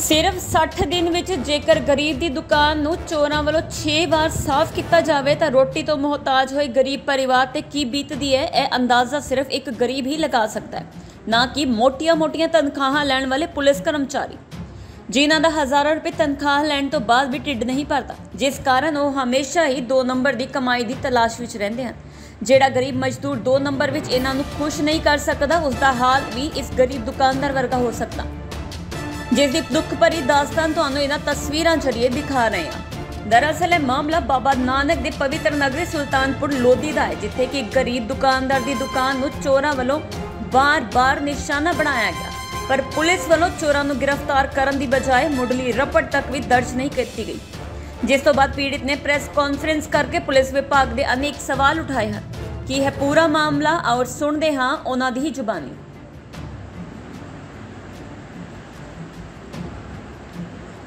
ਸਿਰਫ 60 ਦਿਨ ਵਿੱਚ ਜੇਕਰ ਗਰੀਬ ਦੀ ਦੁਕਾਨ ਨੂੰ ਚੋਰਾਂ ਵੱਲੋਂ 6 ਵਾਰ ਸਾਫ਼ ਕੀਤਾ ਜਾਵੇ ਤਾਂ ਰੋਟੀ ਤੋਂ ਮੁਹਤਾਜ ਹੋਏ ਗਰੀਬ ਪਰਿਵਾਰ ਤੇ ਕੀ ਬੀਤਦੀ ਹੈ? ਇਹ ਅੰਦਾਜ਼ਾ ਸਿਰਫ ਇੱਕ ਗਰੀਬ ਹੀ ਲਗਾ ਸਕਦਾ ਹੈ। ਨਾ ਕਿ ਮੋਟੀਆਂ-ਮੋਟੀਆਂ ਤਨਖਾਹਾਂ ਲੈਣ ਵਾਲੇ ਪੁਲਿਸ ਕਰਮਚਾਰੀ। ਜਿਨ੍ਹਾਂ ਦਾ ਹਜ਼ਾਰਾਂ ਰੁਪਏ ਤਨਖਾਹ ਲੈਣ ਤੋਂ ਬਾਅਦ ਵੀ ਢਿੱਡ ਨਹੀਂ ਭਰਦਾ। ਜਿਸ ਕਾਰਨ ਉਹ ਹਮੇਸ਼ਾ ਹੀ 2 ਨੰਬਰ ਦੀ ਕਮਾਈ ਦੀ ਤਲਾਸ਼ ਵਿੱਚ ਰਹਿੰਦੇ ਹਨ। ਜਿਹੜਾ ਗਰੀਬ ਮਜ਼ਦੂਰ 2 ਨੰਬਰ ਵਿੱਚ ਇਹਨਾਂ ਨੂੰ ਖੁਸ਼ ਨਹੀਂ ਕਰ ਸਕਦਾ ਉਸ ਦਾ ਹਾਲ ਵੀ ਇਸ ਗਰੀਬ ਦੁਕਾਨਦਾਰ ਵਰਗਾ ਹੋ ਸਕਦਾ। ਜਿਸ ਦੀ ਦੁੱਖ ਭਰੀ ਦਾਸਤਾਨ ਤੁਹਾਨੂੰ ਇਹਨਾਂ ਤਸਵੀਰਾਂ ਜ਼ਰੀਏ ਦਿਖਾ ਰਹੇ ਹਾਂ। ਦਰਅਸਲ ਇਹ ਮਾਮਲਾ ਬਾਬਾ ਨਾਨਕ ਦੇ ਪਵਿੱਤਰ ਨਗਰੀ ਸੁਲਤਾਨਪੁਰ ਲੋਧੀ ਦਾ ਹੈ, ਜਿੱਥੇ ਕਿ ਇੱਕ ਗਰੀਬ ਦੁਕਾਨਦਾਰ ਦੀ ਦੁਕਾਨ ਨੂੰ ਚੋਰਾਂ ਵੱਲੋਂ ਬਾਰ-ਬਾਰ ਨਿਸ਼ਾਨਾ ਬਣਾਇਆ ਗਿਆ। ਪਰ ਪੁਲਿਸ ਵੱਲੋਂ ਚੋਰਾਂ ਨੂੰ ਗ੍ਰਿਫਤਾਰ ਕਰਨ ਦੀ ਬਜਾਏ ਮੁੱਢਲੀ ਰਪਟ ਤੱਕ ਵੀ ਦਰਜ ਨਹੀਂ ਕੀਤੀ ਗਈ। ਜਿਸ ਤੋਂ ਬਾਅਦ ਪੀੜਿਤ ਨੇ ਪ੍ਰੈਸ ਕਾਨਫਰੰਸ ਕਰਕੇ ਪੁਲਿਸ ਵਿਭਾਗ ਦੇ ਅਨੇਕ ਸਵਾਲ ਉਠਾਏ ਹਨ। ਕੀ ਹੈ ਪੂਰਾ ਮਾਮਲਾ? ਔਰ ਸੁਣਦੇ ਹਾਂ ਉਹਨਾਂ ਦੀ ਹੀ ਜ਼ੁਬਾਨੀ।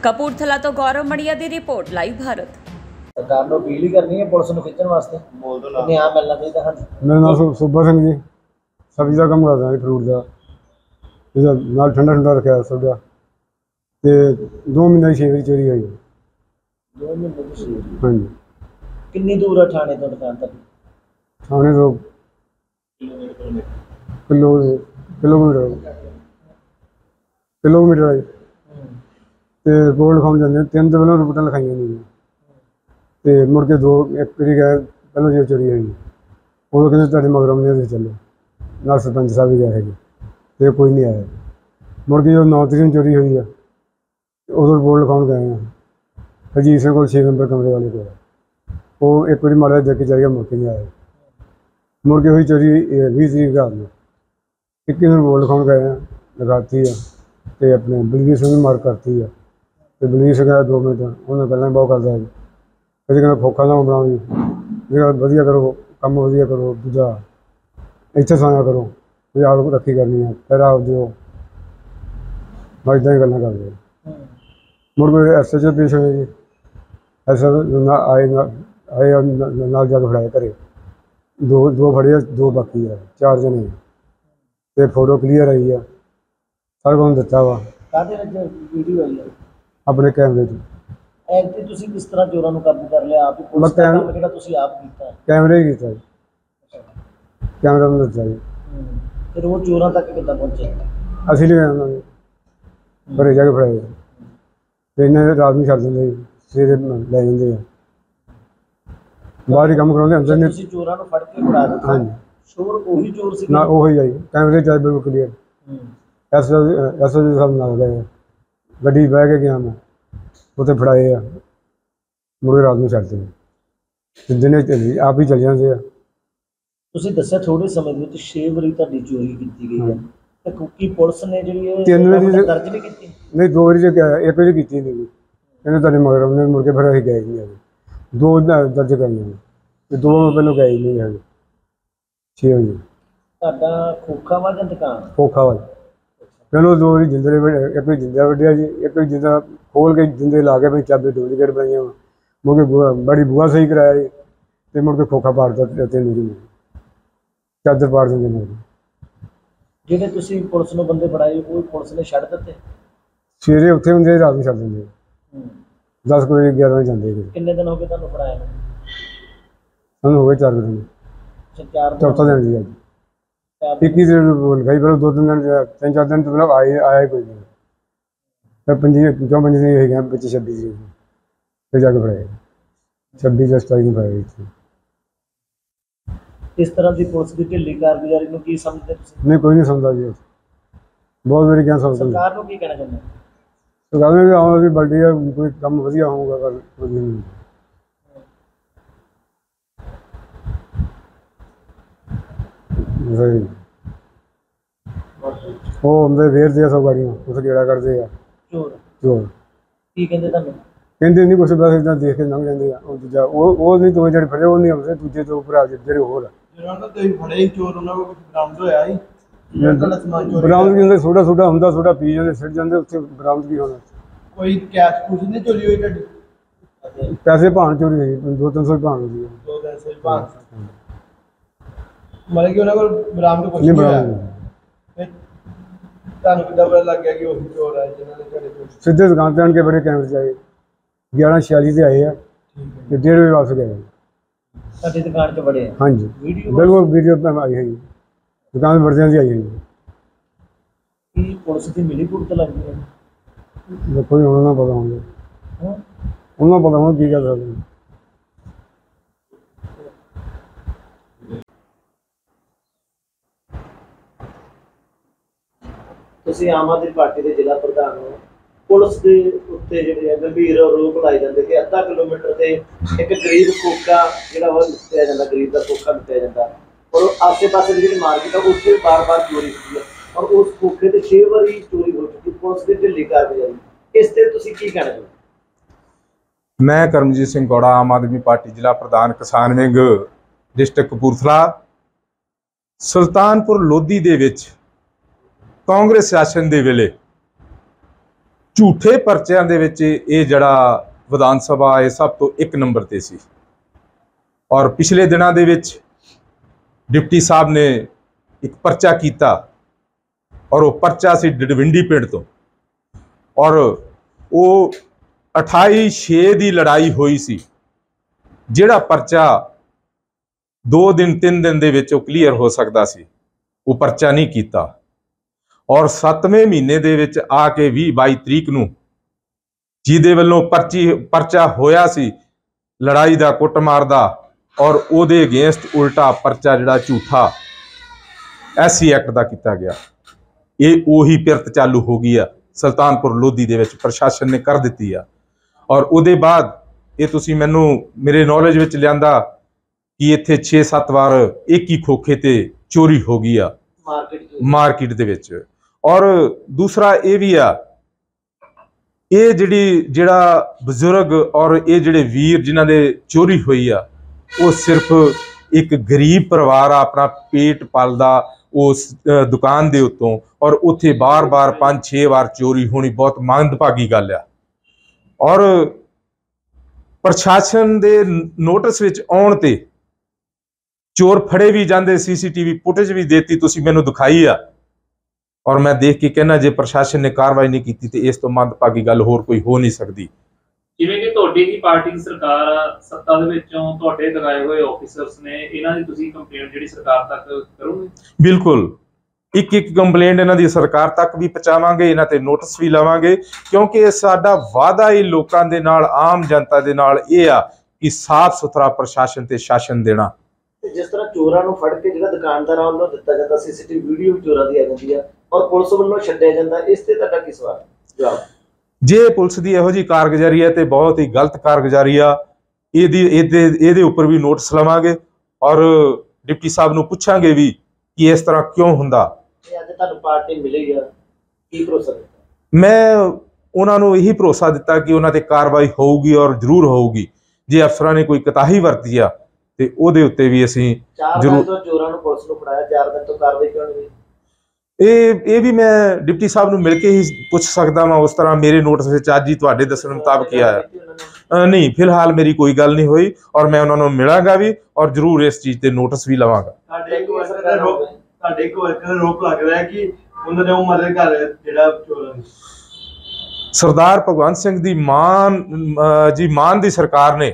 ਕਪੂਰਥਲਾ ਤੋਂ ਗੌਰਵ ਮੜੀਆ ਦੀ ਰਿਪੋਰਟ ਲਾਈਵ ਭਾਰਤ। ਸਰਕਾਰ ਨੂੰ ਅਪੀਲ ਹੀ ਕਰਨੀ ਹੈ ਪੁਲਿਸ ਨੂੰ ਖਿੱਚਣ ਵਾਸਤੇ। ਨਿਆਂ ਮਿਲਣਾ ਚਾਹੀਦਾ ਹਾਂਜੀ ਮੇਰਾ ਨਾਮ ਸੂਬਾ ਸਿੰਘ ਜੀ। ਸਬਜ਼ੀ ਦਾ ਕੰਮ ਕਰਦਾ ਜੀ ਫਰੂਟ ਦਾ। ਇਹਦਾ ਨਾਲ ਠੰਡਾ ਠੰਡਾ ਰੱਖਿਆ ਸੋਡਾ। ਤੇ 2 ਮਹੀਨੇ ਦੀ ਛੇ ਵਾਰੀ ਚੋਰੀ ਹੋਈ। ਹੈ। ਦੋ ਮਹੀਨੇ ਦੀ ਸੀ ਹਾਂਜੀ। ਕਿੰਨੀ ਦੂਰ ਹੈ ਥਾਣੇ ਤੋਂ ਦੁਕਾਨ ਤੱਕ? ਥਾਣੇ ਤੋਂ ਕਿਲੋ ਕਿਲੋਮੀਟਰ। ਕਿਲੋਮੀਟਰ ਹੈ। ਤੇ ਗੋਲਡ ਖਾਣ ਜਾਂਦੇ ਤਿੰਨ ਦਿਨ ਵੱਲੋਂ ਰਿਪੋਰਟਾਂ ਲਿਖਾਈਆਂ ਨਹੀਂ ਤੇ ਮੁੜ ਕੇ ਦੋ, ਇੱਕ ਵਾਰੀ ਗਏ ਪਹਿਲਾਂ ਜੇ ਚੋਰੀ ਹੋਈ ਉਦੋਂ ਕਹਿੰਦੇ ਤੁਹਾਡੇ ਮਗਰ ਆਉਂਦੇ ਤੁਸੀਂ ਚੱਲੋ। ਨਾਲ ਸਰਪੰਚ ਸਾਹਿਬ ਵੀ ਗਏ ਹੈਗੇ। ਤੇ ਕੋਈ ਨਹੀਂ ਆਇਆ। ਮੁੜ ਕੇ ਜਦੋਂ ਨੌ ਤਰੀਕ ਨੂੰ ਚੋਰੀ ਹੋਈ ਆ, ਉਦੋਂ ਰਿਪੋਰਟ ਲਿਖਾਉਣ ਗਏ ਆ। ਹਰਜੀਤ ਸਿੰਘ ਕੋਲ 6 ਨੰਬਰ ਕਮਰੇ ਵਾਲੇ ਕੋਲ। ਉਹ ਇੱਕ ਵਾਰੀ ਮਾੜਾ ਜਿਹਾ ਕੇ ਚੱਲ ਗਿਆ, ਮੁੜ ਕੇ ਨਹੀਂ ਆਇਆ। ਮੁੜ ਕੇ ਹੋਈ ਚੋਰੀ ਇਹ 20 ਤਰੀਕ ਰਾਤ ਨੂੰ। ਇੱਕ ਨੂੰ ਰਿਪੋਰਟ ਲਿਖਾਉਣ ਗਏ ਆ, ਲਗਾਤੀ ਆ। ਤੇ ਆਪਣੇ ਬਲਵੀਰ ਸਿੰਘ ਨੂੰ ਮਾਰ ਕਰਤੀ ਆ। ਤੇ ਬਲਵੀਰ ਸਿੰਘ ਆ ਦੋ ਮਿੰਟ, ਉਹਨੇ ਪਹਿਲਾਂ ਬਹੁਤ ਕਰਦਾ ਹੈ ਕਦੇ ਕਹਿੰਦਾ ਖੋਖਾ ਨਾ ਬਣਾਓ ਜੀ ਜਿਹੜਾ ਵਧੀਆ ਕਰੋ, ਕੰਮ ਵਧੀਆ ਕਰੋ, ਦੂਜਾ। ਇੱਥੇ ਸਾਇਆ ਕਰੋ, ਵੀ ਆਪ ਰੱਖੀ ਕਰਨੀ ਆ, ਫਿਰ ਆਪ ਦਿਓ। ਮੈਂ ਇਦਾਂ ਹੀ ਗੱਲਾਂ ਕਰਦੇ ਮੁੜ ਕੇ ਐਸਐਚਓ ਪੇਸ਼ ਹੋਏ ਜੀ। ਐਸਐਚਓ ਨਾ ਆਏ ਨਾ ਆਏ ਨਾਲ ਜਾ ਕੇ ਫੜਾਇਆ ਘਰੇ। ਦੋ ਦੋ ਫੜੇ ਦੋ ਬਾਕੀ ਆ, ਚਾਰ ਜਣੇ। ਤੇ ਫੋਟੋ ਕਲੀਅਰ ਆਈ ਆ। ਸਾਰਾ ਕੁਝ ਦਿੱਤਾ ਵਾ। ਕਾਹਦੇ ਵਿੱਚ ਵੀਡੀਓ ਆਈ ਹੈ ਆਪਣੇ ਕੈਮਰੇ 'ਚ। ਐਕਟੀ ਤੁਸੀਂ ਕਿਸ ਤਰ੍ਹਾਂ ਚੋਰਾਂ ਨੂੰ ਕਾਬੂ ਕਰ ਲਿਆ? ਆਪ ਹੀ ਪੁਲਿਸ ਮੈਂ ਦਾ ਕੰਮ ਜਿਹੜਾ ਤੁਸੀਂ ਆਪ ਕੀਤਾ। ਕੈਮਰੇ ਹੀ ਕੀਤਾ ਜੀ। ਕੈਮਰਾ ਨੂੰ ਦਿੱਤਾ ਜੀ। ਫਿਰ ਉਹ ਚੋਰਾਂ ਤੱਕ ਕਿੱਦਾਂ ਪਹੁੰਚੇ ਅਸੀਂ ਲੈ ਉਹਨਾਂ ਨੇ। ਘਰੇ ਜਾ ਕੇ ਫੜਾਏ। ਤੇ ਇਹਨਾਂ ਰਾਤ ਨੂੰ ਛੱਡ ਦਿੰਦੇ ਜੀ। ਸਵੇਰੇ ਲੈ ਜਾਂਦੇ ਆ। ਬਾਹਰ ਹੀ ਕੰਮ ਕਰਾਉਂਦੇ ਅੰਦਰ ਅੱਛਾ, ਨੇ ਤੁਸੀਂ ਚੋਰਾਂ ਨੂੰ ਫੜ ਕੇ ਫੜਾ ਦਿੱਤਾ। ਹਾਂਜੀ। ਚੋਰ ਉਹੀ ਚੋਰ ਸੀ ਨਾ ਉਹ ਆਈ ਕੈਮਰੇ ਚ ਆਈ ਬਿਲਕੁਲ ਕਲੀਅਰ ਐਸਓ ਐਸਓ ਜੀ ਸਾਹਿਬ ਨਾਲ ਗਏ। ਗੱਡੀ 'ਚ ਬਹਿ ਕੇ ਗਿਆ ਮੈਂ ਉੱਥੇ ਫੜਾਏ ਆ ਮੁੜੇ ਰਾਤ ਨੂੰ ਛੱਡ ਦਿੰਦੇ ਤੇ ਦਿਨੇ ਚੱਲੀ ਆਪ ਹੀ ਚੱਲ ਜਾਂਦੇ ਆ। ਤੁਸੀਂ ਦੱਸਿਆ ਥੋੜੇ ਸਮੇਂ ਦੇ ਵਿੱਚ 6 ਵਾਰੀ ਤੁਹਾਡੀ ਚੋਰੀ ਕੀਤੀ ਗਈ ਹੈ। ਤੇ ਕੁੱਕੀ ਪੁਲਿਸ ਨੇ ਜਿਹੜੀ ਇਹ ਤਿੰਨ ਵਾਰੀ ਤੇ- ਦਰਜ ਨਹੀਂ ਕੀਤੀ। ਨਹੀਂ ਦੋ ਵਾਰੀ ਗਿਆ ਇੱਕ ਵਾਰੀ ਕੀਤੀ ਨਹੀਂ ਕਹਿੰਦੇ ਤੁਹਾਡੇ ਮਗਰ ਉਹਨੇ ਮੁੜ ਕੇ ਫਿਰ ਅਸੀਂ ਗਏ ਨਹੀਂ ਹੈਗੇ। ਦੋ ਦ- ਦਰਜ ਕਰਾਈਆਂ ਨੇ ਤੇ ਦੋ ਪਹਿਲਾਂ ਗਏ ਨਹੀਂ ਹੈਗੇ। ਛੇ ਵਜੇ ਤੁਹਾਡਾ ਖੋਖਾ ਵਾ ਜਾਂ ਦੁਕਾਨ? ਖੋਖਾ ਵਾਲੀ। ਪਹਿਲਾਂ ਦੋ ਵਾਰੀ ਜਿੰਦਰੇ ਵੱਢੇ- ਇੱਕ ਵਾਰੀ ਜਿੰਦਾ ਵੱਢਿਆ ਜੀ ਇੱਕ ਵਾਰੀ ਜਿੰਦਾ ਖੋਲ ਕੇ ਜਿੰਦੇ ਲਾ ਕੇ ਵੀ ਚਾਬੀ ਡੁਪਲੀਕੇਟ ਬਣਾਈਆਂ ਵਾ। ਮੁੜ ਕੇ ਬੜੀ ਬੂਆ ਸਹੀ ਕਰਾਇਆ ਜੀ ਤੇ ਮੁੜ ਕੇ ਖੋਖਾ ਪਾੜਦਾ ਤੇ ਤੇ ਨਹੀਂ ਚਾਦਰ ਪਾੜ ਦਿੰਦੇ ਨੇ। ਜਿਹੜੇ ਤੁਸੀਂ ਪੁਲਿਸ ਨੂੰ ਬੰਦੇ ਫੜਾਏ ਉਹ ਪੁਲਿਸ ਨੇ ਛੱਡ ਦਿੱਤੇ? ਸਵੇਰੇ ਉੱਥੇ ਹੁੰਦੇ ਰਾਤ ਨੂੰ ਛੱਡ ਦਿੰਦੇ ਹੂੰ। 10 ਵਜੇ 11 ਵਜੇ ਜਾਂਦੇ ਜੀ ਕਿੰਨੇ ਦਿਨ ਹੋ ਗਏ ਤੁਹਾਨੂੰ ਫੜਾਇਆ ਨੂੰ? ਸਾਨੂੰ ਹੋ ਗਏ ਚਾਰ ਦਿਨ। ਅੱਛਾ, ਚਾਰ ਦਿਨ ਚੌਥਾ ਦਿਨ ਜੀ ਅੱਜ। ਚਾਰ ਦਿਨ। ਇੱਕੀ ਦਿਨ ਬੋਲ ਗਈ ਪਰ ਦੋ ਤਿੰਨ ਦਿਨ ਜਾਂ ਤਿੰਨ ਚਾਰ ਦਿਨ ਤੋਂ ਮਤਲਬ ਆਏ ਆਇਆ ਹੀ ਕੋਈ ਨਹੀਂ ਫਿਰ ਪੰਜੀ ਕਿਉਂ ਪੰਜੀ ਨਹੀਂ ਹੈਗਾ ਵਿੱਚ 26 ਜੀ ਫਿਰ ਜਾ ਕੇ ਫੜਾਇਆ 26 ਜਾਂ 27 ਨੂੰ ਫੜਾਇਆ ਇੱਥੇ ਇਸ ਤਰ੍ਹਾਂ ਦੀ ਪੁਲਿਸ ਦੀ ਢਿੱਲੀ ਕਾਰਗੁਜ਼ਾਰੀ ਨੂੰ ਕੀ ਸਮਝਦੇ ਤੁਸੀਂ ਨਹੀਂ ਕੋਈ ਨਹੀਂ ਸਮਝਦਾ ਜੀ ਬਹੁਤ ਵਾਰੀ ਕਿਹਾ ਸਮਝਦਾ ਸਰਕਾਰ ਨੂੰ ਕੀ ਕਹਿਣਾ ਚਾਹੁੰਦੇ ਹੋ? ਸਰਕਾਰ ਨੇ ਵੀ ਆਉਣਾ ਵੀ ਬਲਦੀ ਆ ਕੋਈ ਕੰਮ ਵਧੀਆ ਹੋਊਗਾ ਪਰ ਕੋਈ ਨਹੀਂ ਸਹੀ। ਉਹ ਹੁੰਦੇ ਵੇਰਦੇ ਆ ਸਭ ਗਾੜੀਆਂ ਉਸ ਗੇੜਾ ਕਰਦੇ ਆ। ਚੋਰ। ਜੋ ਕੀ ਕਹਿੰਦੇ ਤੁਹਾਨੂੰ? ਕਹਿੰਦੇ ਨਹੀਂ ਕੁਛ ਬਸ ਇਦਾਂ ਦੇਖ ਕੇ ਲੰਘ ਜਾਂਦੇ ਆ। ਉਹ ਦੂਜਾ ਉਹ ਉਹ ਨਹੀਂ ਦੋ ਜਿਹੜੇ ਫੜੇ ਉਹ ਨਹੀਂ ਆਉਂਦੇ ਦੂਜੇ ਤੋਂ ਉੱਪਰ ਆ ਜਿਹੜੇ ਹੋਰ ਆ। ਜਿਹੜਾ ਨਾ ਤੁਸੀਂ ਫੜੇ ਚੋਰ ਉਹਨਾਂ ਕੋਲ ਕੁਝ ਬਰਾਮਦ ਹੋਇਆ ਚੋਰੀ ਬਰਾਮਦ ਹੁੰਦਾ ਥੋੜਾ ਥੋੜਾ ਹੁੰਦਾ ਥੋੜਾ ਪੀ ਜਾਂਦੇ ਸਿੱਟ ਜਾਂਦੇ ਉੱਥੇ ਬਰਾਮਦ ਕੀ ਹੋਣਾ। ਕੋਈ ਕੈਸ਼ ਕੁਝ ਨਹੀਂ ਚੋਰੀ ਹੋਈ ਤੁਹਾਡੀ? ਪੈਸੇ ਭਾਣ ਚੋਰੀ ਹੋਈ ਦੋ ਤਿੰਨ ਸੌ ਭਾਣ ਹੋਈ। ਦੋ ਦਿਨ ਸੇ ਬਾਅਦ ਮਤਲਬ ਕਿ ਉਹਨਾਂ ਕੋਲ ਬਰਾਮਦ ਕੁਝ ਨਹੀਂ ਨਹੀਂ ਬਰਾਮਦ। ਫਿਰ ਤੁਹਾਨੂੰ ਕਿੱਦਾਂ ਪਤਾ ਲੱਗ ਗਿਆ ਕਿ ਉਹ ਚੋਰ ਆ ਜਿਨ੍ਹਾਂ ਨੇ ਤੁਹਾਡੇ ਕੋਲ ਸਿੱਧੇ ਦੁਕਾਨ ਤੇ ਆਣ ਕੇ ਬੜੇ ਕੈਮਰੇ ਚ ਆਏ। 11:46 ਤੇ ਆਏ ਆ ਤੇ ਡੇਢ ਵਜੇ ਵਾਪਸ ਗਏ। ਸਾਡੀ ਦੁਕਾਨ 'ਚ ਬੜੇ ਆ। ਹਾਂਜੀ। ਵੀਡੀਓ ਬਿਲਕੁਲ ਵੀਡੀਓ ਤੇ ਆਈ ਹੈ ਜੀ ਦੁਕਾਨ ਵਰਦਿਆਂ ਦੀ ਆਈ ਹੈ ਜੀ ਕੀ ਪੁਲਿਸ ਦੀ ਮਿਲੀ ਭੁਗਤ ਲੱਗਦੀ ਹੈ? ਦੇਖੋ ਜੀ ਉਹਨਾਂ ਨੂੰ ਪਤਾ ਹੋਊਗਾ। ਹਾਂ? ਉਹਨਾਂ ਨੂੰ ਪਤਾ ਹੋਣਾ ਕੀ ਕਰ ਸਕਦੇ ਤੁਸੀਂ ਆਮ ਆਦਮੀ ਪਾਰਟੀ ਦੇ ਜ਼ਿਲ੍ਹਾ ਪ੍ਰਧਾਨ ਹੋ। ਪੁਲਿਸ ਦੇ ਉੱਤੇ ਜਿਹੜੇ ਆ ਗੰਭੀਰ ਆਰੋਪ ਲਾਏ ਜਾਂਦੇ ਕਿ ਅੱਧਾ ਕਿਲੋਮੀਟਰ ਤੇ ਇੱਕ ਗਰੀਬ ਕੋਕਾ ਜਿਹੜਾ ਉਹ ਲੁੱਟਿਆ ਜਾਂਦਾ, ਗਰੀਬ ਦਾ ਕੋਕਾ ਲੁੱਟਿਆ ਜਾਂਦਾ। ਔਰ ਆਸੇ-ਪਾਸੇ ਦੀ ਜਿਹੜੀ ਮਾਰਕੀਟ ਆ, ਉੱਥੇ ਬਾਰ-ਬਾਰ ਚੋਰੀ ਹੁੰਦੀ ਹੈ ਔਰ ਉਸ ਕੋਕੇ ਤੇ 6 ਵਾਰੀ ਚੋਰੀ ਹੋ ਚੁੱਕੀ, ਪੁਲਿਸ ਦੇ ਢਿੱਲੀ ਕਾਰਵਾਈ। ਕਾਰਗੁਜ਼ਾਰੀ ਇਸ ਤੇ ਤੁਸੀਂ ਕੀ ਕਹਿਣਾ ਚਾਹੋਗੇ? ਮੈਂ ਕਰਮਜੀਤ ਸਿੰਘ ਗੌੜਾ, ਆਮ ਆਦਮੀ ਪਾਰਟੀ ਜ਼ਿਲ੍ਹਾ ਪ੍ਰਧਾਨ ਕਿਸਾਨ ਵਿੰਗ, ਡਿਸਟ੍ਰਿਕਟ ਕਪੂਰਥਲਾ। ਸੁਲਤਾਨਪੁਰ ਲੋਧੀ ਦੇ ਵਿੱਚ ਕਾਂਗਰਸ ਸ਼ਾਸਨ ਦੇ ਵੇਲੇ ਝੂਠੇ ਪਰਚਿਆਂ ਦੇ ਵਿੱਚ ਇਹ ਜਿਹੜਾ ਵਿਧਾਨ ਸਭਾ ਇਹ ਸਭ ਤੋਂ ਇੱਕ ਨੰਬਰ ਤੇ ਸੀ। ਔਰ ਪਿਛਲੇ ਦਿਨਾਂ ਦੇ ਵਿੱਚ ਡਿਪਟੀ ਸਾਹਿਬ ਨੇ ਇੱਕ ਪਰਚਾ ਕੀਤਾ ਔਰ ਉਹ ਪਰਚਾ ਸੀ ਡਡਵਿੰਡੀ ਪਿੰਡ ਤੋਂ। ਔਰ ਉਹ 28 6 ਦੀ ਲੜਾਈ ਹੋਈ ਸੀ। ਜਿਹੜਾ ਪਰਚਾ 2 ਦਿਨ 3 ਦਿਨ ਦੇ ਵਿੱਚ ਉਹ ਕਲੀਅਰ ਹੋ ਸਕਦਾ ਸੀ। ਉਹ ਪਰਚਾ ਨਹੀਂ ਕੀਤਾ। ਔਰ 7ਵੇਂ ਮਹੀਨੇ ਦੇ ਵਿੱਚ ਆ ਕੇ 20 22 ਤਰੀਕ ਨੂੰ ਜਿਹਦੇ ਵੱਲੋਂ ਪਰਚੀ ਪਰਚਾ ਹੋਇਆ ਸੀ ਲੜਾਈ ਦਾ ਕੁੱਟਮਾਰ ਦਾ ਔਰ ਉਹਦੇ ਅਗੇਂਸਟ ਉਲਟਾ ਪਰਚਾ ਜਿਹੜਾ ਝੂਠਾ ਐਸਸੀ ਐਕਟ ਦਾ ਕੀਤਾ ਗਿਆ। ਇਹ ਉਹੀ ਪਿਰਤ ਚਾਲੂ ਹੋ ਗਈ ਆ ਸੁਲਤਾਨਪੁਰ ਲੋਧੀ ਦੇ ਵਿੱਚ ਪ੍ਰਸ਼ਾਸਨ ਨੇ ਕਰ ਦਿੱਤੀ ਆ। ਔਰ ਉਹਦੇ ਬਾਅਦ ਇਹ ਤੁਸੀਂ ਮੈਨੂੰ ਮੇਰੇ ਨੌਲੇਜ ਵਿੱਚ ਲਿਆਂਦਾ ਕਿ ਇੱਥੇ 6-7 ਵਾਰ ਇੱਕ ਹੀ ਖੋਖੇ ਤੇ ਚੋਰੀ ਹੋ ਗਈ ਆ ਮਾਰਕੀਟ ਦੇ ਵਿੱਚ। ਔਰ ਦੂਸਰਾ ਇਹ ਵੀ ਆ, ਇਹ ਜਿਹੜੀ ਜਿਹੜਾ ਬਜ਼ੁਰਗ ਔਰ ਇਹ ਜਿਹੜੇ ਵੀਰ ਜਿਨ੍ਹਾਂ ਦੇ ਚੋਰੀ ਹੋਈ ਆ, ਉਹ ਸਿਰਫ ਇੱਕ ਗਰੀਬ ਪਰਿਵਾਰ ਆ, ਆਪਣਾ ਪੇਟ ਪਾਲਦਾ ਉਸ ਦੁਕਾਨ ਦੇ ਉੱਤੋਂ ਔਰ ਉੱਥੇ ਬਾਰ-ਬਾਰ 5-6 ਵਾਰ ਚੋਰੀ ਹੋਣੀ ਬਹੁਤ ਮੰਦਭਾਗੀ ਗੱਲ ਆ। ਔਰ ਪ੍ਰਸ਼ਾਸਨ ਦੇ ਨੋਟਿਸ ਵਿੱਚ ਆਉਣ ਤੇ ਚੋਰ ਫੜੇ ਵੀ ਜਾਂਦੇ, ਸੀਸੀਟੀਵੀ ਫੁਟੇਜ ਵੀ ਦੇਤੀ, ਤੁਸੀਂ ਮੈਨੂੰ ਦਿਖਾਈ ਆ। ਔਰ ਮੈਂ ਦੇਖ ਕੇ ਕਹਿਣਾ ਜੇ ਪ੍ਰਸ਼ਾਸਨ ਨੇ ਕਾਰਵਾਈ ਨਹੀਂ ਕੀਤੀ ਤੇ ਇਸ ਤੋਂ ਮੰਦਭਾਗੀ ਗੱਲ ਹੋਰ ਕੋਈ ਹੋ ਨਹੀਂ ਸਕਦੀ। ਜਿਵੇਂ ਕਿ ਤੁਹਾਡੀ ਹੀ ਪਾਰਟੀ ਦੀ ਸਰਕਾਰ ਸੱਤਾ ਦੇ ਵਿੱਚੋਂ ਤੁਹਾਡੇ ਲਗਾਏ ਹੋਏ ਆਫੀਸਰਸ ਨੇ ਇਹਨਾਂ ਦੀ ਤੁਸੀਂ ਕੰਪਲੇਂਟ ਜਿਹੜੀ ਸਰਕਾਰ ਤੱਕ ਕਰੋਗੇ? ਬਿਲਕੁਲ। ਇੱਕ ਇੱਕ ਕੰਪਲੇਂਟ ਇਹਨਾਂ ਦੀ ਸਰਕਾਰ ਤੱਕ ਵੀ ਪਹੁੰਚਾਵਾਂਗੇ ਇਹਨਾਂ ਤੇ ਨੋਟਿਸ ਵੀ ਲਵਾਂਗੇ ਕਿਉਂਕਿ ਇਹ ਸਾਡਾ ਵਾਅਦਾ ਹੀ ਲੋਕਾਂ ਦੇ ਨਾਲ ਆਮ ਜਨਤਾ ਦੇ ਨਾਲ ਇਹ ਆ ਕਿ ਸਾਫ਼ ਸੁਥਰਾ ਪ੍ਰਸ਼ਾਸਨ ਤੇ ਸ਼ਾਸਨ ਦੇਣਾ। ਜਿਸ ਤਰ੍ਹਾਂ ਚੋਰਾਂ ਨੂੰ ਫੜ ਕੇ ਜਿਹੜਾ ਦੁਕਾਨਦਾਰਾਂ ਵੱਲੋਂ ਦਿੱਤਾ ਜਾਂਦਾ ਸੀਸੀਟੀਵੀ ਵੀਡੀਓ ਵੀ ਚੋਰਾਂ ਦੀ ਆ ਜਾਂਦੀ ਆ ਔਰ ਪੁਲਿਸ ਵੱਲੋਂ ਛੱਡਿਆ ਜਾਂਦਾ ਇਸ ਤੇ ਤੁਹਾਡਾ ਕੀ ਸਵਾਲ? ਜਵਾਬ ਜੇ ਪੁਲਿਸ ਦੀ ਇਹੋ ਜੀ ਕਾਰਗੁਜ਼ਾਰੀ ਹੈ ਤੇ ਬਹੁਤ ਹੀ ਗਲਤ ਕਾਰਗੁਜ਼ਾਰੀ ਆ ਇਹਦੀ ਇਹਦੇ ਇਹਦੇ ਉੱਪਰ ਵੀ ਨੋਟਿਸ ਲਵਾਂਗੇ ਔਰ ਡਿਪਟੀ ਸਾਹਿਬ ਨੂੰ ਪੁੱਛਾਂਗੇ ਵੀ ਕਿ ਇਸ ਤਰ੍ਹਾਂ ਕਿਉਂ ਹੁੰਦਾ ਇਹ ਅੱਜ ਤੁਹਾਨੂੰ ਪਾਰਟੀ ਮਿਲੀ ਆ ਕੀ ਭਰੋਸਾ ਦਿੱਤਾ ਮੈਂ ਉਹਨਾਂ ਨੂੰ ਇਹੀ ਭਰੋਸਾ ਦਿੱਤਾ ਕਿ ਉਹਨਾਂ ਤੇ ਕਾਰਵਾਈ ਹੋਊਗੀ ਔਰ ਜ਼ਰੂਰ ਹੋਊਗੀ ਜੇ ਅਫਸਰਾਂ ਨੇ ਕੋਈ ਕਤਾਹੀ ਵਰਤੀ ਆ ਤੇ ਉਹਦੇ ਉੱਤੇ ਵੀ ਅਸੀਂ ਜ਼ਰੂਰ। ਚੋਰਾਂ ਨੂੰ ਪੁਲਿਸ ਨੂੰ ਫੜਾਇਆ ਚਾਰ ਦਿਨ ਤੋਂ ਕਾਰਵਾਈ ਕਿਉਂ ਨਹੀਂ ਹੋਈ ਇਹ ਇਹ ਵੀ ਮੈਂ ਡਿਪਟੀ ਸਾਹਿਬ ਨੂੰ ਮਿਲ ਕੇ ਹੀ ਪੁੱਛ ਸਕਦਾ ਮੈਂ ਉਸ ਤਰ੍ਹਾਂ ਮੇਰੇ ਨੋਟਿਸ ਵਿੱਚ ਅੱਜ ਹੀ ਤੁਹਾਡੇ ਦੱਸਣ ਮੁਤਾਬਕ ਹੀ ਆਇਆ। ਨਹੀਂ ਫਿਲਹਾਲ ਮੇਰੀ ਕੋਈ ਗੱਲ ਨਹੀਂ ਹੋਈ ਔਰ ਮੈਂ ਉਹਨਾਂ ਨੂੰ ਮਿਲਾਂਗਾ ਵੀ ਔਰ ਜ਼ਰੂਰ ਇਸ ਚੀਜ਼ ਤੇ ਨੋਟਿਸ ਵੀ ਲਵਾਂਗਾ। ਸਾਡੇ ਇੱਕ ਵਰਕਰ ਦਾ ਰੋਪ ਸਾਡੇ ਇੱਕ ਵਰਕਰ ਦਾ ਰੋਪ ਲੱਗ ਰਿਹਾ ਕਿ ਉਹਨਾਂ ਨੇ ਉਹ ਮਦਦ ਕਰ ਜਿਹੜਾ ਚੋਰਾਂ ਸਰਦਾਰ ਭਗਵੰਤ ਸਿੰਘ ਦੀ ਮਾਨ ਜੀ ਮਾਨ ਦੀ ਸਰਕਾਰ ਨੇ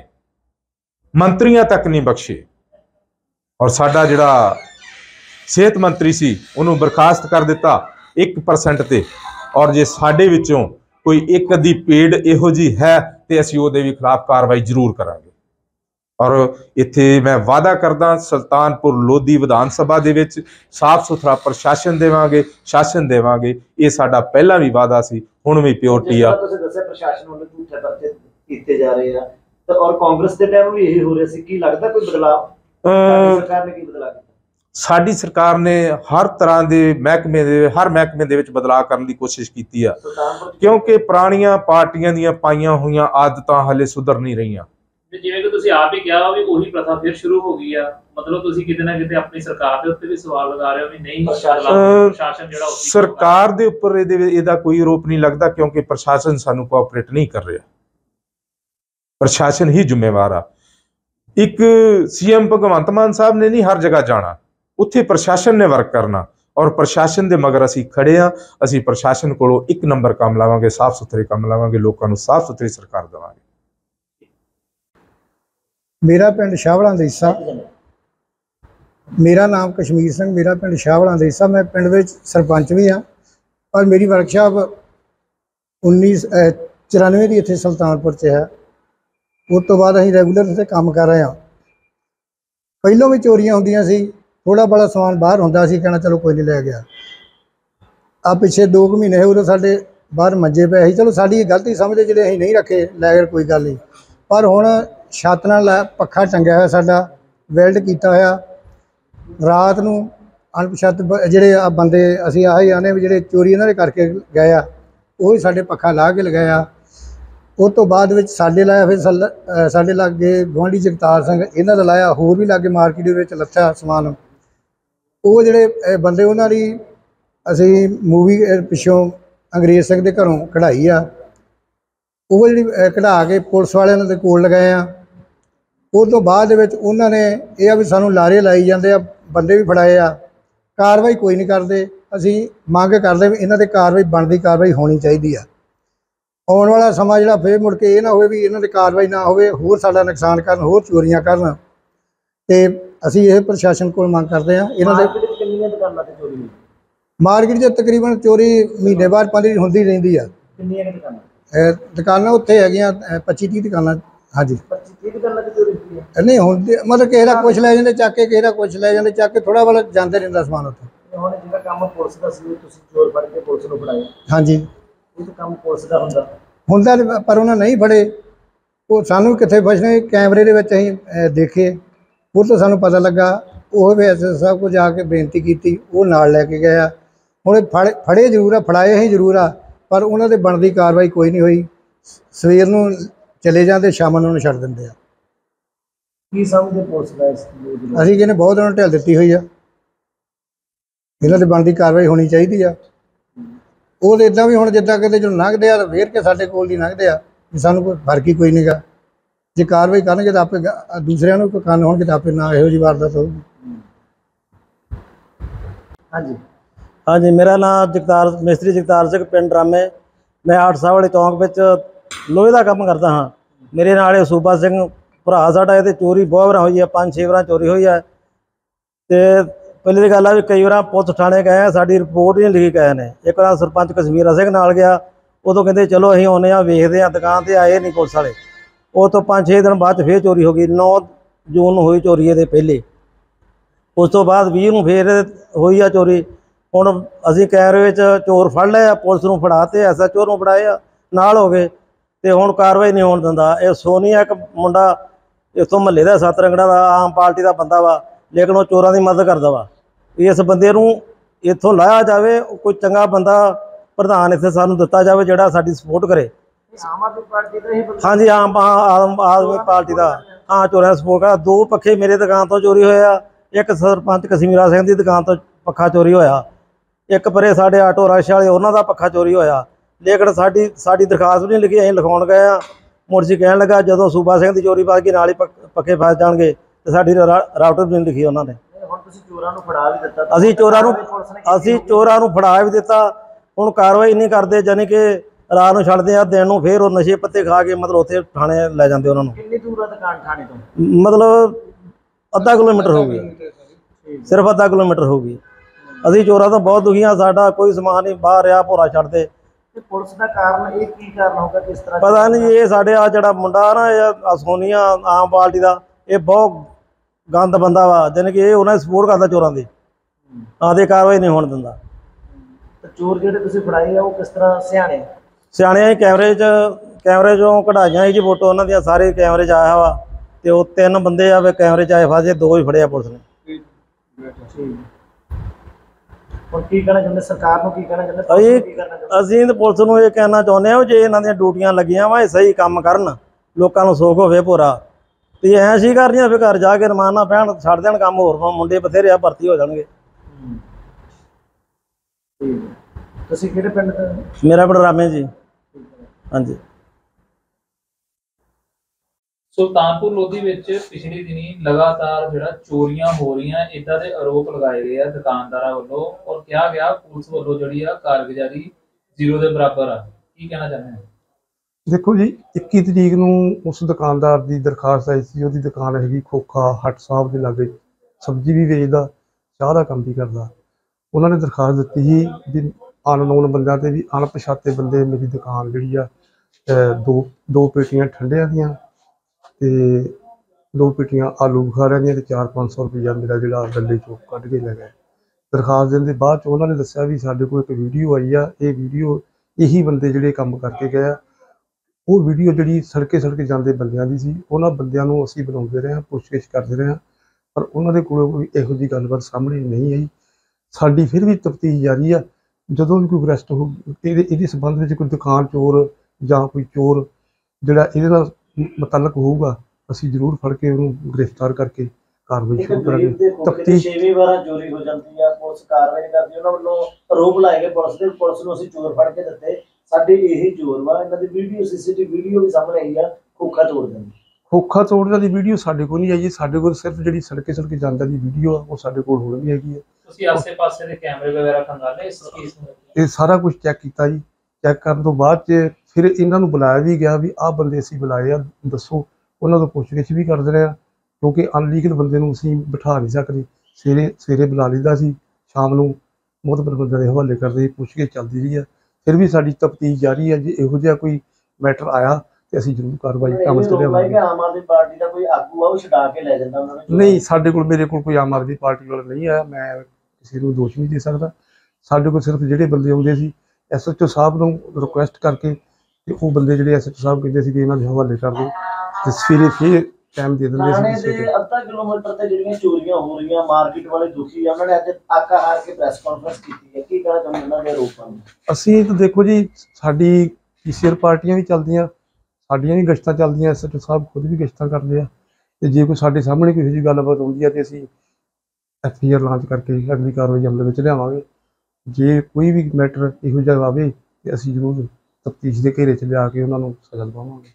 ਮੰਤਰੀਆਂ ਤੱਕ ਨਹੀਂ ਬਖਸ਼ੇ। ਔਰ ਸਾਡਾ ਜਿਹੜਾ ਸਿਹਤ ਮੰਤਰੀ ਸੀ ਉਹਨੂੰ ਬਰਖਾਸਤ ਕਰ ਦਿੱਤਾ 1% ਤੇ। ਔਰ ਜੇ ਸਾਡੇ ਵਿੱਚੋਂ ਕੋਈ ਇੱਕ ਅੱਧੀ ਪੇਡ ਇਹੋ ਜੀ ਹੈ ਤੇ ਅਸੀਂ ਉਹਦੇ ਵੀ ਖਿਲਾਫ ਕਾਰਵਾਈ ਜ਼ਰੂਰ ਕਰਾਂਗੇ। ਔਰ ਇੱਥੇ ਮੈਂ ਵਾਅਦਾ ਕਰਦਾ ਸੁਲਤਾਨਪੁਰ ਲੋਧੀ ਵਿਧਾਨ ਸਭਾ ਦੇ ਵਿੱਚ ਸਾਫ਼ ਸੁਥਰਾ ਪ੍ਰਸ਼ਾਸਨ ਦੇਵਾਂਗੇ ਸ਼ਾਸਨ ਦੇਵਾਂਗੇ। ਇਹ ਸਾਡਾ ਪਹਿਲਾਂ ਵੀ ਵਾਅਦਾ ਸੀ ਹੁਣ ਵੀ ਪਿਓਰਟੀ ਆ। ਤੁਸੀਂ ਦੱਸਿਆ ਪ੍ਰਸ਼ਾਸਨ ਵੱਲੋਂ ਝੂਠੇ ਪਰਚੇ ਕੀਤੇ ਜਾ ਰਹੇ ਆ। ਤੇ ਔਰ ਕਾਂਗਰਸ ਦੇ ਟਾਈਮ ਵੀ ਇਹੀ ਹੋ ਰਿਹਾ ਸੀ ਕੀ ਲੱਗਦਾ ਕੋਈ ਬਦਲਾਅ ਸਰਕਾਰ ਨੇ ਕੀ ਬਦਲਾਅ ਸਾਡੀ ਸਰਕਾਰ ਨੇ ਹਰ ਤਰ੍ਹਾਂ ਦੇ ਮਹਿਕਮੇ ਦੇ ਹਰ ਮਹਿਕਮੇ ਦੇ ਵਿੱਚ ਬਦਲਾਅ ਕਰਨ ਦੀ ਕੋਸ਼ਿਸ਼ ਕੀਤੀ ਆ। ਕਿਉਂਕਿ ਪੁਰਾਣੀਆਂ ਪਾਰਟੀਆਂ ਦੀਆਂ ਪਾਈਆਂ ਹੋਈਆਂ ਆਦਤਾਂ ਹਲੇ ਸੁਧਰ ਨਹੀਂ ਰਹੀਆਂ। ਤੇ ਜਿਵੇਂ ਕਿ ਤੁਸੀਂ ਆਪ ਹੀ ਕਿਹਾ ਵੀ ਉਹੀ ਪ੍ਰਥਾ ਫਿਰ ਸ਼ੁਰੂ ਹੋ ਗਈ ਆ। ਮਤਲਬ ਤੁਸੀਂ ਕਿਤੇ ਨਾ ਕਿਤੇ ਆਪਣੀ ਸਰਕਾਰ ਦੇ ਉੱਤੇ ਵੀ ਸਵਾਲ ਲਗਾ ਰਹੇ ਹੋ ਵੀ ਨਹੀਂ ਪ੍ਰਸ਼ਾਸਨ- ਅਹ ਪ੍ਰਸ਼ਾਸਨ ਜਿਹੜਾ ਉਹ ਠੀਕ ਹੋਊਗਾ। ਸਰਕਾਰ ਦੇ ਉੱਪਰ ਇਹਦੇ ਇਹਦਾ ਕੋਈ ਆਰੋਪ ਨਹੀਂ ਲੱਗਦਾ ਕਿਉਂਕਿ ਪ੍ਰਸ਼ਾਸਨ ਸਾਨੂੰ ਕੋਆਪਰੇਟ ਨਹੀਂ ਕਰ ਰਿਹਾ। ਪ੍ਰਸ਼ਾਸਨ ਹੀ ਜ਼ਿੰਮੇਵਾਰ ਆ। ਇੱਕ ਸੀਐਮ ਭਗਵੰਤ ਮਾਨ ਸਾਹਿਬ ਨੇ ਨਹੀਂ ਹਰ ਜਗ੍ਹਾ ਜਾਣਾ। ਉੱਥੇ ਪ੍ਰਸ਼ਾਸਨ ਨੇ ਵਰਕ ਕਰਨਾ। ਔਰ ਪ੍ਰਸ਼ਾਸਨ ਦੇ ਮਗਰ ਅਸੀਂ ਖੜੇ ਆ ਅਸੀਂ ਪ੍ਰਸ਼ਾਸਨ ਕੋਲੋਂ ਇੱਕ ਨੰਬਰ ਕੰਮ ਲਾਵਾਂਗੇ ਸਾਫ਼ ਸੁਥਰੇ ਕੰਮ ਲਾਵਾਂਗੇ, ਲੋਕਾਂ ਨੂੰ ਸਾਫ਼ ਸੁਥਰੀ ਸਰਕਾਰ ਦੇਵਾਂਗੇ। ਮੇਰਾ ਪਿੰਡ ਸ਼ਾਹਵਲਾਂ ਦੇਸਾ ਮੇਰਾ ਨਾਮ ਕਸ਼ਮੀਰ ਸਿੰਘ, ਮੇਰਾ ਪਿੰਡ ਸ਼ਾਹਵਲਾਂ ਦੇਸਾ ਮੈਂ ਪਿੰਡ ਵਿੱਚ ਸਰਪੰਚ ਵੀ ਹਾਂ। ਪਰ ਮੇਰੀ ਵਰਕਸ਼ਾਪ 1994 ਦੀ ਇੱਥੇ ਸੁਲਤਾਨਪੁਰ 'ਚ ਹੈ। ਉਸ ਤੋਂ ਬਾਅਦ ਅਸੀਂ ਰੈਗੂਲਰ ਇੱਥੇ ਕੰਮ ਕਰ ਰਹੇ ਹਾਂ। ਪਹਿਲੋਂ ਵੀ ਚੋਰੀਆਂ ਹੁੰਦੀਆਂ ਸੀ। ਥੋੜਾ ਬੜਾ ਸਮਾਨ ਬਾਹਰ ਹੁੰਦਾ ਸੀ, ਕਹਿਣਾ ਚਲੋ ਕੋਈ ਨਹੀਂ ਲੈ ਗਿਆ। ਆ ਪਿੱਛੇ 2 ਮਹੀਨੇ ਹੋਏ ਉਦੋਂ ਸਾਡੇ ਬਾਹਰ ਮੰਜੇ ਪਏ ਸੀ। ਚਲੋ ਸਾਡੀ ਇਹ ਗਲਤੀ ਸਮਝਦੇ, ਜਿਹੜੇ ਅਸੀਂ ਨਹੀਂ ਰੱਖੇ, ਲੈ ਗਏ, ਕੋਈ ਗੱਲ ਨਹੀਂ। ਪਰ ਹੁਣ ਛੱਤ ਨਾਲ ਲਾ- ਪੱਖਾ ਟੰਗਿਆ ਹੋਇਆ ਸਾਡਾ, ਵੈਲਡ ਕੀਤਾ ਹੋਇਆ। ਰਾਤ ਨੂੰ ਅਣਪਛਾਤ ਜਿਹੜੇ ਆ ਬੰਦੇ ਅਸੀਂ ਆਏ ਆਨੇ ਵੀ ਜਿਹੜੇ ਚੋਰੀ ਇਹਨਾਂ ਦੇ ਕਰਕੇ ਗਏ ਆ, ਉਹ ਹੀ ਸਾਡੇ ਪੱਖਾ ਲਾ ਕੇ ਲਗਾਇਆ ਉਹ ਤੋਂ ਬਾਅਦ ਵਿੱਚ ਸਾਡੇ ਲਾਇਆ ਫਿਰ ਸੱਲ- ਸਾਡੇ ਲਾਗੇ ਗੁਆਂਢੀ ਜਗਤਾਰ ਸਿੰਘ, ਇਹਨਾਂ ਦਾ ਲਾਇਆ, ਹੋਰ ਵੀ ਲਾਗੇ ਮਾਰਕੀਟ ਦੇ ਵਿੱਚ ਲੱਥਾ ਸਮਾਨ। ਉਹ ਜਿਹੜੇ ਬੰਦੇ ਉਹਨਾਂ ਦੀ ਅਸੀਂ ਮੂਵੀ ਪਿੱਛੋਂ ਅੰਗਰੇਜ਼ ਸਿੰਘ ਦੇ ਘਰੋਂ ਕਢਾਈ ਆ। ਉਹ ਜਿਹੜੀ ਕਢਾ ਕੇ ਪੁਲਿਸ ਵਾਲਿਆਂ ਦੇ ਕੋਲ ਲਗਾਏ ਆ। ਉਹ ਤੋਂ ਬਾਅਦ ਦੇ ਵਿੱਚ ਉਹਨਾਂ ਨੇ ਇਹ ਆ ਵੀ ਸਾਨੂੰ ਲਾਰੇ ਲਾਈ ਜਾਂਦੇ ਆ, ਬੰਦੇ ਵੀ ਫੜਾਏ ਆ। ਕਾਰਵਾਈ ਕੋਈ ਨਹੀਂ ਕਰਦੇ। ਅਸੀਂ ਮੰਗ ਕਰਦੇ ਵੀ ਇਹਨਾਂ ਤੇ ਕਾਰਵਾਈ, ਬਣਦੀ ਕਾਰਵਾਈ ਹੋਣੀ ਚਾਹੀਦੀ ਆ। ਆਉਣ ਵਾਲਾ ਸਮਾਂ ਜਿਹੜਾ ਫੇਰ ਮੁੜ ਕੇ ਇਹ ਨਾ ਹੋਵੇ ਵੀ ਇਹਨਾਂ ਤੇ ਕਾਰਵਾਈ ਨਾ ਹੋਵੇ, ਹੋਰ ਸਾਡਾ ਨੁਕਸਾਨ ਕਰਨ, ਹੋਰ ਚੋਰੀਆਂ ਕਰਨ। ਤੇ ਅਸੀਂ ਇਹ ਪ੍ਰਸ਼ਾਸਨ ਕੋਲ ਮੰਗ ਕਰਦੇ ਆ ਇਹਨਾਂ ਦੇ ਮਾਰਕੀਟ ਵਿੱਚ ਕਿੰਨੀਆਂ ਦੁਕਾਨਾਂ ਤੇ ਚੋਰੀ ਹੋਈ? ਮਾਰਕੀਟ 'ਚ ਤਕਰੀਬਨ ਚੋਰੀ ਮਹੀਨੇ ਬਾਅਦ ਪੰਜ ਹੁੰਦੀ ਰਹਿੰਦੀ ਆ। ਕਿੰਨੀਆਂ ਕੁ ਦੁਕਾਨਾਂ? ਇਹ ਦੁਕਾਨਾਂ ਉੱਥੇ ਹੈਗੀਆਂ 25 30 ਦੁਕਾਨਾਂ ਹਾਂਜੀ। 25 30 ਦੁਕਾਨਾਂ ਤੇ ਚੋਰੀ ਹੋਈ ਹੈ ਨਹੀਂ ਹੁਣ ਤੇ- ਮਤਲਬ ਕਿਸੇ ਦਾ ਕੁਛ ਲੈ ਜਾਂਦੇ ਚੱਕ ਕੇ ਕਿਸੇ ਦਾ ਲੈ ਜਾਂਦੇ ਚੱਕ ਕੇ ਥੋੜਾ ਬੜਾ ਜਾਂਦੇ ਰਹਿੰਦਾ ਸਮਾਨ ਉੱਥੇ। ਤੇ ਹੁਣ ਜਿਹੜਾ ਕੰਮ ਪੁਲਿਸ ਦਾ ਸੀ ਤੁਸੀਂ ਚੋਰ ਫੜ ਕੇ ਪੁਲਿਸ ਨੂੰ ਫੜਾਇਆ? ਹਾਂਜੀ। ਇਹ ਤਾਂ ਕੰਮ ਪੁਲਿਸ ਦਾ ਹੁੰਦਾ। ਹੁੰਦਾ ਤੇ ਪਰ ਉਹਨਾਂ ਨਹੀਂ ਫੜੇ। ਉਹ ਸਾਨੂੰ ਕਿੱਥੇ ਫਸਣੇ ਕੈਮਰੇ ਦੇ ਵਿੱਚ ਅਸੀਂ ਅਹ, ਦੇਖੇ। ਉਹ ਤੋਂ ਸਾਨੂੰ ਪਤਾ ਲੱਗਾ ਉਹ ਵੀ ਐਸ ਸਾਹਿਬ ਕੋ ਜਾ ਕੇ ਬੇਨਤੀ ਕੀਤੀ ਉਹ ਨਾਲ ਲੈ ਕੇ ਗਿਆ ਹੁਣ ਇਹ ਫੜ ਫੜੇ ਜ਼ਰੂਰ ਆ ਫੜਾਏ ਹੀ ਜ਼ਰੂਰ ਆ ਪਰ ਉਹਨਾਂ ਦੇ ਬਣਦੀ ਕਾਰਵਾਈ ਕੋਈ ਨਹੀਂ ਹੋਈ। ਸਵੇਰ ਨੂੰ ਚਲੇ ਜਾਂਦੇ ਸ਼ਾਮ ਨੂੰ ਉਹਨੂੰ ਛੱਡ ਦਿੰਦੇ ਆ। ਕੀ ਸਮਝਦੇ ਪੁਲਿਸ ਦਾ ਇਸ ਨੂੰ ਅਸੀਂ ਕਹਿੰਦੇ ਬਹੁਤ ਉਹਨਾਂ ਢਿੱਲ ਦਿੱਤੀ ਹੋਈ ਆ। ਇਹਨਾਂ ਤੇ ਬਣਦੀ ਕਾਰਵਾਈ ਹੋਣੀ ਚਾਹੀਦੀ ਆ। ਉਹ ਤਾਂ ਇਦਾਂ ਵੀ ਹੁਣ ਜਿੱਦਾਂ ਕਿਤੇ ਜਦੋਂ ਲੰਘਦੇ ਆ ਤਾਂ ਵੇਰ ਕੇ ਸਾਡੇ ਕੋਲ ਦੀ ਲੰਘਦੇ ਆ ਸਾਨੂੰ ਕੋਈ ਫ਼ਰਕ ਹੀ ਕੋਈ ਨਹੀਂਗਾ ਜੇ ਕਾਰਵਾਈ ਕਰਨਗੇ ਤਾਂ ਆਪੇ ਗ- ਦੂਸਰਿਆਂ ਨੂੰ ਕੋਈ ਕੰਨ ਹੋਣਗੇ ਤਾਂ ਆਪੇ ਨਾ ਇਹੋ ਜਿਹੀ ਵਾਰਦਾਤ ਹੋਊਗੀ। ਹਾਂਜੀ। ਹਾਂਜੀ, ਮੇਰਾ ਨਾਮ ਜਗਤਾਰ, ਮਿਸਤਰੀ ਜਗਤਾਰ ਸਿੰਘ, ਪਿੰਡ ਰਾਮੇ। ਮੈਂ ਆਠਸਾ ਵਾਲੇ ਚੌਂਕ ਵਿੱਚ ਲੋਹੇ ਦਾ ਕੰਮ ਕਰਦਾ ਹਾਂ। ਮੇਰੇ ਨਾਲ ਇਹ ਸੂਬਾ ਸਿੰਘ ਭਰਾ ਸਾਡਾ, ਇਹਦੇ ਚੋਰੀ ਬਹੁਤ ਵਾਰ ਹੋਈ ਹੈ ਪੰਜ ਛੇ ਵਾਰਾਂ ਚੋਰੀ ਹੋਈ ਹੈ ਤੇ ਪਹਿਲੀ ਦੀ ਗੱਲ ਆ ਵੀ ਕਈ ਵਾਰਾਂ ਪੁਲਿਸ ਥਾਣੇ ਗਏ ਆ, ਸਾਡੀ ਰਿਪੋਰਟ ਨਹੀਂ ਲਿਖੀ ਗਏ ਨੇ। ਇੱਕ ਵਾਰ ਸਰਪੰਚ ਕਸ਼ਮੀਰਾ ਸਿੰਘ ਨਾਲ ਗਿਆ, ਉਦੋਂ ਕਹਿੰਦੇ, ਚਲੋ, ਅਸੀਂ ਆਉਂਦੇ ਆ ਵੇਖਦੇ ਆ ਦੁਕਾਨ ਤੇ ਆਏ ਨਹੀਂ ਪੁਲਿਸ ਵਾਲੇ। ਉਹ ਤੋਂ ਪੰਜ ਛੇ ਦਿਨ ਬਾਅਦ 'ਚ ਫੇਰ ਚੋਰੀ ਹੋ ਗਈ 9 ਜੂਨ ਨੂੰ ਹੋਈ ਚੋਰੀ ਇਹਦੇ ਪਹਿਲੇ। ਉਸ ਤੋਂ ਬਾਅਦ 20 ਨੂੰ ਫੇਰ ਹੋਈ ਆ ਚੋਰੀ। ਹੁਣ ਅਸੀਂ ਕੈਮਰੇ ਵਿੱਚ ਚੋਰ ਫੜ ਲਏ ਆ, ਪੁਲਿਸ ਨੂੰ ਫੜਾ ਤੇ ਐਸਐਚਓ ਨੂੰ ਫੜਾਏ ਆ, ਨਾਲ ਹੋ ਗਏ। ਤੇ ਹੁਣ ਕਾਰਵਾਈ ਨਹੀਂ ਹੋਣ ਦਿੰਦਾ। ਇਹ ਸੋਨੀਆ ਇੱਕ ਮੁੰਡਾ ਇੱਥੋਂ ਮਹੱਲੇ ਦਾ, ਸੱਤ ਰੰਗੜਾ ਦਾ, ਆਮ ਪਾਰਟੀ ਦਾ ਬੰਦਾ ਵਾ, ਲੇਕਿਨ ਉਹ ਚੋਰਾਂ ਦੀ ਮਦਦ ਕਰਦਾ ਵਾ ਇਸ ਬੰਦੇ ਨੂੰ ਇੱਥੋਂ ਲਾਇਆ ਜਾਵੇ, ਕੋਈ ਚੰਗਾ ਬੰਦਾ ਪ੍ਰਧਾਨ ਇੱਥੇ ਸਾਨੂੰ ਦਿੱਤਾ ਜਾਵੇ, ਜਿਹੜਾ ਸਾਡੀ ਸਪੋਰਟ ਕਰੇ। ਆਮ ਆਦਮੀ ਪਾਰਟੀ ਦਾ ਹੀ ਬੰਦਾ। ਹਾਂਜੀ ਆਮ ਆਮ ਆਦਮੀ ਪਾਰਟੀ ਦਾ। ਹਾਂ ਚੋਰਾਂ ਸਪੋਰਟ ਆ ਦੋ ਪੱਖੇ ਮੇਰੇ ਦੁਕਾਨ ਤੋਂ ਚੋਰੀ ਹੋਏ ਆ। ਇੱਕ ਸਰਪੰਚ ਕਸ਼ਮੀਰਾ ਸਿੰਘ ਦੀ ਦੁਕਾਨ ਤੋਂ ਪੱਖਾ ਚੋਰੀ ਹੋਇਆ। ਇੱਕ ਪਰੇ ਸਾਡੇ ਆਟੋ ਰਸ਼ ਵਾਲੇ ਉਹਨਾਂ ਦਾ ਪੱਖਾ ਚੋਰੀ ਹੋਇਆ। ਲੇਕਿਨ ਸਾਡੀ ਸਾਡੀ ਦਰਖਾਸਤ ਵੀ ਨਹੀਂ ਲਿਖੀ ਅਸੀਂ ਲਿਖਾਉਣ ਗਏ ਆ। ਮੁਰਸ਼ੀ ਕਹਿਣ ਲੱਗਾ ਜਦੋਂ ਸੂਬਾ ਸਿੰਘ ਦੀ ਚੋਰੀ ਬਾਅਦ ਕੀ ਨਾਲ ਹੀ ਪੱਕ- ਪੱਕੇ ਫਸ ਜਾਣਗੇ। ਤੇ ਸਾਡੀ ਰਾਊਟਰ ਵੀ ਨਹੀਂ ਲਿਖੀ ਉਹਨਾਂ ਨੇ। ਨਹੀਂ, ਹੁਣ ਤੁਸੀਂ ਚੋਰਾਂ ਨੂੰ ਫੜਾ ਵੀ ਦਿੱਤਾ। ਅਸੀਂ ਚੋਰਾਂ ਨੂੰ ਅਸੀਂ। ਚੋਰਾਂ ਨੂੰ ਫੜਾ ਵੀ ਦਿੱਤਾ। ਹੁਣ ਕਾਰਵਾਈ ਨਹੀਂ ਕਰਦੇ ਜਾਨੀ ਕਿ ਰਾਤ ਨੂੰ ਛੱਡਦੇ ਆ ਦਿਨ ਨੂੰ ਫੇਰ ਉਹ ਨਸ਼ੇ ਪੱਤੇ ਖਾ ਕੇ ਮਤਲਬ ਉੱਥੇ ਥਾਣੇ ਲੈ ਜਾਂਦੇ ਉਹਨਾਂ ਨੂੰ। ਕਿੰਨੀ ਦੂਰ ਆ ਦੁਕਾਨ ਥਾਣੇ ਤੋਂ? ਮਤਲਬ ਅੱਧਾ ਕਿਲੋਮੀਟਰ ਹੋਊਗੀ ਸਿਰਫ ਅੱਧਾ ਕਿਲੋਮੀਟਰ ਹੋਊਗੀ ਅਸੀਂ ਚੋਰਾਂ ਤੋਂ ਬਹੁਤ ਦੁਖੀ ਹਾਂ ਸਾਡਾ ਕੋਈ ਸਮਾਨ ਨਹੀਂ ਬਾਹਰ ਆ ਭੋਰਾ ਛੱਡਦੇ। ਤੇ ਪੁਲਿਸ ਦਾ ਕਾਰਨ ਇਹ ਕੀ ਕਾਰਨ ਹੋਗਾ ਕਿਸ ਤਰ੍ਹਾਂ ਪਤਾ ਨਹੀਂ ਇਹ ਸਾਡੇ ਆ ਜਿਹੜਾ ਮੁੰਡਾ ਨਾ ਇਹ ਸੋਨੀਆ ਆਮ ਪਾਰਟੀ ਦਾ ਇਹ ਬਹੁਤ ਗੰਦ ਬੰਦਾ ਵਾ ਜਾਣੀ ਕਿ ਇਹ ਉਹਨਾਂ ਦੀ ਸਪੋਰਟ ਕਰਦਾ ਚੋਰਾਂ ਦੀ। ਆਦੇ ਕਾਰਵਾਈ ਨਹੀਂ ਹੋਣ ਦਿੰਦਾ। ਚੋਰ ਜਿਹੜੇ ਤੁਸੀਂ ਫੜਾਏ ਆ ਉਹ ਕਿਸ ਤਰ੍ਹਾਂ ਸਿਆਣੇ ਸਿਆਣਿਆਂ ਹੀ ਕੈਮਰੇ 'ਚ ਕੈਮਰੇ 'ਚੋਂ ਕਢਾਈਆਂ ਸੀ ਜੀ ਫੋਟੋ ਉਹਨਾਂ ਦੀਆਂ ਸਾਰੇ ਕੈਮਰੇ 'ਚ ਆਇਆ ਵਾ ਤੇ ਉਹ ਤਿੰਨ ਬੰਦੇ ਆ ਵੇ ਕੈਮਰੇ 'ਚ ਆਏ ਫਾਜੇ ਦੋ ਹੀ ਫੜਿਆ ਪੁਲਿਸ ਨੇ। ਹੁਣ ਕੀ ਕਹਿਣਾ ਚਾਹੁੰਦੇ? ਸਰਕਾਰ ਨੂੰ ਕੀ ਕਹਿਣਾ ਚਾਹੁੰਦੇ? ਪੁਲਿਸ ਅਸੀਂ ਨੂੰ ਤਾਂ ਪੁਲਿਸ ਨੂੰ ਇਹ ਕਹਿਣਾ ਚਾਹੁੰਦੇ ਹਾਂ ਜੇ ਇਹਨਾਂ ਦੀਆਂ ਡਿਊਟੀਆਂ ਲੱਗੀਆਂ ਵਾ ਇਹ ਸਹੀ ਕੰਮ ਕਰਨ ਲੋਕਾਂ ਨੂੰ ਸੋਖ ਹੋਵੇ ਪੂਰਾ ਤੇ ਐਂ ਸੀ ਕਰਨੀਆਂ ਫਿਰ ਘਰ ਜਾ ਕੇ ਰਮਾਨ ਨਾਲ ਬਹਿਣ ਛੱਡ ਦੇਣ ਕੰਮ ਹੋਰ ਮੁੰਡੇ ਬਥੇਰੇ ਆ ਭਰਤੀ ਹੋ ਜਾਣਗੇ। ਠੀਕ ਹੈ। ਤੁਸੀਂ ਕਿਹੜੇ ਪਿੰਡ ਤੋਂ ਮੇਰਾ ਪਿੰਡ ਰਾਮੇ ਜੀ। ਹਾਂਜੀ। ਸੁਲਤਾਨਪੁਰ ਲੋਧੀ ਵਿੱਚ ਪਿਛਲੀ ਦਿਨੀ ਲਗਾਤਾਰ ਜਿਹੜਾ ਚੋਰੀਆਂ ਹੋ ਰਹੀਆਂ ਇਦਾਂ ਦੇ ਆਰੋਪ ਲਗਾਏ ਗਏ ਆ ਦੁਕਾਨਦਾਰਾਂ ਵੱਲੋਂ ਔਰ ਕਿਹਾ ਗਿਆ ਪੁਲਿਸ ਵੱਲੋਂ ਜਿਹੜੀ ਆ ਕਾਰਗੁਜ਼ਾਰੀ ਜ਼ੀਰੋ ਦੇ ਬਰਾਬਰ ਆ। ਕੀ ਕਹਿਣਾ ਚਾਹੁੰਦੇ ਹੋ? ਦੇਖੋ ਜੀ 21 ਤਰੀਕ ਨੂੰ ਉਸ ਦੁਕਾਨਦਾਰ ਦੀ ਦਰਖਾਸਤ ਆਈ ਸੀ। ਉਹਦੀ ਦੁਕਾਨ ਹੈਗੀ ਖੋਖਾ ਹੱਟ ਸਾਹਿਬ ਦੇ ਲਾਗੇ। ਸਬਜ਼ੀ ਵੀ ਵੇਚਦਾ ਚਾਹ ਦਾ ਕੰਮ ਵੀ ਕਰਦਾ। ਉਹਨਾਂ ਨੇ ਦਰਖਾਸਤ ਦਿੱਤੀ ਸੀ ਵੀ ਅਨਨੋਨ ਬੰਦਿਆਂ ਤੇ ਵੀ, ਅਣਪਛਾਤੇ ਬੰਦੇ ਮੇਰੀ ਦੁਕਾਨ ਜਿਹੜੀ ਆ ਦੋ ਦੋ ਪੇਟੀਆਂ ਠੰਡਿਆਂ ਦੀਆਂ ਤੇ ਦੋ ਪੇਟੀਆਂ ਆਲੂ ਬੁਖਾਰਿਆਂ ਦੀਆਂ ਤੇ 4-500 ਰੁਪਈਆ ਮੇਰਾ ਜਿਹੜਾ ਗੱਲੇ ਚੋਂ ਕੱਢ ਕੇ ਲੈ ਗਏ। ਦਰਖਾਸਤ ਦੇਣ ਦੇ ਬਾਅਦ ਚ ਉਹਨਾਂ ਨੇ ਦੱਸਿਆ ਵੀ ਸਾਡੇ ਕੋਲ ਇੱਕ ਵੀਡੀਓ ਆਈ ਆ, ਇਹ ਵੀਡੀਓ ਇਹੀ ਬੰਦੇ ਜਿਹੜੇ ਕੰਮ ਕਰਕੇ ਗਏ ਆ। ਉਹ ਵੀਡੀਓ ਜਿਹੜੀ ਸੜਕੇ ਸੜਕੇ ਜਾਂਦੇ ਬੰਦਿਆਂ ਦੀ ਸੀ, ਉਹਨਾਂ ਬੰਦਿਆਂ ਨੂੰ ਅਸੀਂ ਬਣਾਉਂਦੇ ਰਹੇ ਹਾਂ, ਪੁੱਛਗਿੱਛ ਕਰਦੇ ਰਹੇ ਹਾਂ, ਪਰ ਉਹਨਾਂ ਦੇ ਕੋਲ ਕੋਈ ਇਹੋ ਜਿਹੀ ਗੱਲਬਾਤ ਸਾਹਮਣੇ ਨਹੀਂ ਆਈ। ਸਾਡੀ ਫਿਰ ਵੀ ਤਫਤੀਸ਼ ਜਾਰੀ ਆ ਜਦੋਂ ਵੀ ਕੋਈ ਅਰੈਸਟ ਹੋ ਇਹਦੇ ਇਹਦੇ ਸੰਬੰਧ ਵਿੱਚ ਕੋਈ ਦੁਕਾਨ ਚੋਰ ਜਾਂ ਕੋਈ ਚੋਰ ਜਿਹੜਾ ਇਹਦੇ ਨਾਲ ਮੁਤਲਕ ਹੋਊਗਾ ਅਸੀਂ ਜ਼ਰੂਰ ਫੜ ਕੇ ਉਹਨੂੰ ਗ੍ਰਿਫਤਾਰ ਕਰਕੇ ਕਾਰਵਾਈ ਸ਼ੁਰੂ ਕਰਾਂਗੇ। ਤਫਤੀਸ਼ ਛੇਵੀਂ ਵਾਰ ਚੋਰੀ ਹੋ ਜਾਂਦੀ ਆ ਪੁਲਿਸ ਕਾਰਵਾਈ ਨਹੀਂ ਕਰਦੀ ਉਹਨਾਂ ਵੱਲੋਂ ਆਰੋਪ ਲਾਏ ਗਏ ਪੁਲਿਸ ਦੇ ਪੁਲਿਸ ਨੂੰ ਅਸੀਂ ਚੋਰ ਫੜ ਕੇ ਦਿੱਤੇ। ਸਾਡੇ ਇਹੀ ਚੋਰ ਵਾ ਇਹਨਾਂ ਦੀ ਵੀਡੀਓ ਸੀਸੀਟੀਵੀ ਵੀਡੀਓ ਵੀ ਸਾਹਮਣੇ ਆਈ ਆ ਖੋਖਾ ਤੋੜ ਦਿੰਦੇ। ਖੋਖਾ ਤੋੜਨ ਦੀ ਵੀਡੀਓ ਸਾਡੇ ਕੋਲ ਨਹੀਂ ਆਈ। ਸਾਡੇ ਕੋਲ ਸਿਰਫ ਜਿਹੜੀ ਸੜਕੇ ਸੜਕੇ ਜਾਂਦਾ ਦੀ ਵੀਡੀਓ ਆ ਉਹ ਸਾਡੇ ਕੋਲ ਹੁਣ ਵੀ ਹੈਗੀ ਹੈ ਤੁਸੀਂ ਆਸੇ-ਪਾਸੇ ਦੇ ਕੈਮਰੇ ਵਗੈਰਾ ਖੰਗਾਲੇ ਇਸ ਕੇਸ ਨੂੰ? ਇਹ ਸਾਰਾ ਕੁਝ ਚੈੱਕ ਕੀਤਾ ਜੀ। ਚੈੱਕ ਕਰਨ ਤੋਂ ਬਾਅਦ ਚ ਫਿਰ ਇਹਨਾਂ ਨੂੰ ਬੁਲਾਇਆ ਵੀ ਗਿਆ ਵੀ ਆਹ ਬੰਦੇ ਅਸੀਂ ਬੁਲਾਏ ਆ ਦੱਸੋ। ਉਹਨਾਂ ਤੋਂ ਪੁੱਛਗਿੱਛ ਵੀ ਕਰਦੇ ਰਹੇ ਆ ਕਿਉਂਕਿ ਅਨਲੀਗਲ ਬੰਦੇ ਨੂੰ ਅਸੀਂ ਬਿਠਾ ਨਹੀਂ ਸਕਦੇ। ਸਵੇਰੇ ਸਵੇਰੇ ਬੁਲਾ ਲਈਦਾ ਸੀ ਸ਼ਾਮ ਨੂੰ ਮੁਤਬਰ ਬੰਦੇ ਦੇ ਹਵਾਲੇ ਕਰਦੇ ਪੁੱਛਗਿੱਛ ਚੱਲਦੀ ਰਹੀ ਆ। ਫਿਰ ਵੀ ਸਾਡੀ ਤਫਤੀਸ਼ ਜਾਰੀ ਹੈ ਜੇ। ਇਹੋ ਜਿਹਾ ਕੋਈ ਮੈਟਰ ਆਇਆ ਤੇ ਅਸੀਂ ਜ਼ਰੂਰ ਕਾਰਵਾਈ ਲਾਇਆ ਕਿ ਲਿਆਵਾਂਗੇ ਆਮ ਆਦਮੀ ਪਾਰਟੀ ਦਾ ਕੋਈ ਆਗੂ ਆ ਉਹ ਛਡਾ ਕੇ ਲੈ ਜਾਂਦਾ ਉਹਨਾਂ ਨੂੰ ਨਹੀਂ ਸਾਡੇ ਕੋਲ ਮੇਰੇ ਕੋਲ ਕੋਈ ਆਮ ਆਦਮੀ ਪਾਰਟੀ ਵਾਲਾ ਨਹੀਂ ਆਇਆ ਮੈਂ ਕਿਸੇ ਨੂੰ ਦੋਸ਼ ਨਹੀਂ ਦੇ ਸਕਦਾ। ਸਾਡੇ ਕੋਲ ਸਿਰਫ ਜਿਹੜੇ ਬੰਦੇ ਆਉਂਦੇ ਸੀ ਐਸਐਚਓ ਸਾਹਿਬ ਨੂੰ ਰਿਕੁਐਸਟ ਕਰਕੇ ਤੇ ਉਹ ਬੰਦੇ ਜਿਹੜੇ ਐਸਐਚਓ ਸਾਹਿਬ ਕਹਿੰਦੇ ਸੀ ਵੀ ਇਹਨਾਂ ਦੇ ਹਵਾਲੇ ਕਰ ਦਿਓ ਤੇ ਸਵੇਰੇ ਫਿਰ ਟਾਈਮ ਦੇ ਦਿੰਦੇ ਸੀ ਦੇ। ਅੱਧਾ ਕਿਲੋਮੀਟਰ ਤੇ ਜਿਹੜੀਆਂ ਚੋਰੀਆਂ ਹੋ ਰਹੀਆਂ ਮਾਰਕੀਟ ਵਾਲੇ ਦੁਖੀ ਆ ਉਹਨਾਂ ਨੇ ਅੱਜ ਆਕਾ ਹਾਰ ਕੇ ਪ੍ਰੈਸ ਕਾਨਫਰੰਸ ਕੀਤੀ ਹੈ। ਕੀ ਕਹਿਣਾ ਚਾਹੁੰਦੇ ਉਹਨਾਂ ਦੇ ਆਰੋਪਾਂ ਨੂੰ? ਅਸੀਂ ਤਾਂ ਦੇਖੋ ਜੀ ਸਾਡੀ ਪੀਸੀਆਰ ਪਾਰਟੀਆਂ ਵੀ ਚੱਲਦੀਆਂ ਸਾਡੀਆਂ ਵੀ ਗਸ਼ਤਾਂ ਚੱਲਦੀਆਂ ਐਸਐਚਓ ਸਾਹਿਬ ਖੁਦ ਵੀ ਗਸ਼ਤਾਂ ਕਰਦੇ ਆ। ਤੇ ਜੇ ਕੋਈ ਸਾਡੇ ਸਾਹਮਣੇ ਕੋਈ ਇਹੋ ਜਿਹੀ ਗੱਲਬਾਤ ਹੁੰਦੀ ਆ ਤੇ ਅਸੀਂ ਐਫਆਈਆਰ ਲਾਂਚ ਕਰਕੇ ਅਗਲੀ ਕਾਰਵਾਈ ਅਮਲ ਵਿੱਚ ਲਿਆਵਾਂਗੇ। ਜੇ ਕੋਈ ਵੀ ਮੈਟਰ ਇਹੋ ਜਿਹਾ ਆਵੇ ਤੇ ਅਸੀਂ ਜ਼ਰੂਰ ਤਫਤੀਸ਼ ਦੇ ਘੇਰੇ 'ਚ ਲਿਆ ਕੇ ਉਹਨਾਂ ਨੂੰ ਸਜ਼ਾ ਦਿਵਾਵਾਂਗੇ।